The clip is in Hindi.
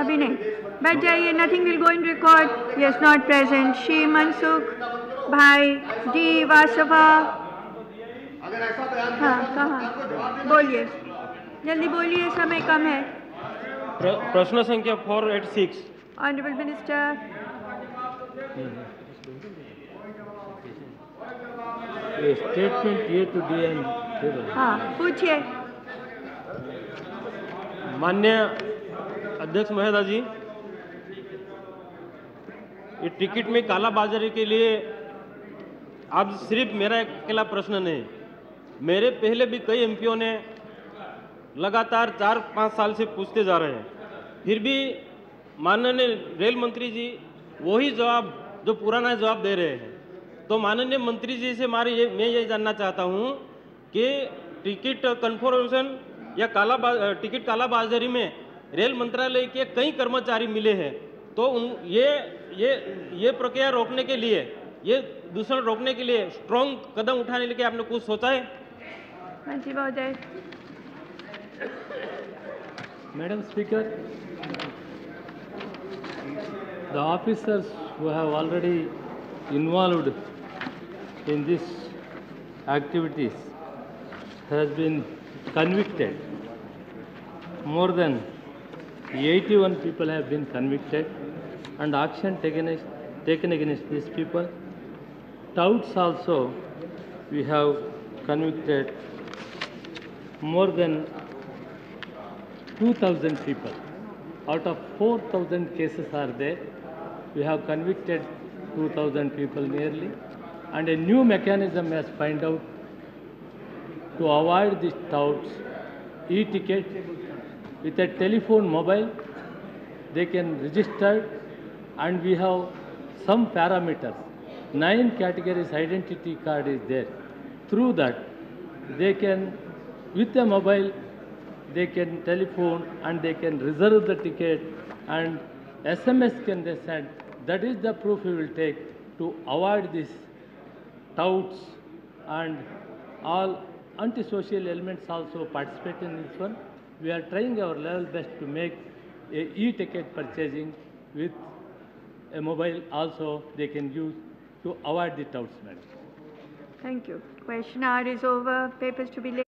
अभी नहीं। बैठ जाइए nothing will go in record yes not present Shri Mansukh Bhai D Vasava हाँ कहाँ? बोलिए। जल्दी बोलिए समय कम है। प्रश्न संख्या four eight six honourable minister A statement A to D हाँ पूछिए। मान्य अध्यक्ष महोदय जी ये टिकट में काला बाजारी के लिए अब सिर्फ़ मेरा अकेला प्रश्न नहीं, मेरे पहले भी कई एमपीओ ने लगातार चार, पाँच साल से पूछते जा रहे हैं। फिर भी माननीय रेल मंत्री जी वही जवाब, जो पुराना जवाब दे रहे हैं। तो माननीय मंत्री जी से हमारे ये, मैं ये जानना चाहता हूँ कि टिकट कन्फर्मेशन या काला टिकट काला बाजारी में रेल मंत्रालय के कई कर्मचारी मिले हैं। तो उन ये ये ये प्रक्रिया रोकने के लिए ये दूषण रोकने के लिए स्ट्रॉन्ग कदम उठाने के लिए आपने कुछ सोचा है? Madam speaker. The officers who have already involved in this activities has been convicted more than 81 people have been convicted and action taken, is- taken against these people. Touts also we have convicted more than 2,000 people. Out of 4,000 cases are there, we have convicted 2,000 people nearly, and a new mechanism has found out to avoid these touts, e-ticket with a telephone mobile, they can register, and we have some parameters. Nine categories identity card is there. Through that, they can, with a mobile, they can telephone and they can reserve the ticket and SMS can they send. That is the proof we will take to avoid these touts and all antisocial elements also participate in this one. We are trying our level best to make e-ticket purchasing with a mobile also they can use to avoid the touts. Thank you. Question hour is over. Papers to be laid.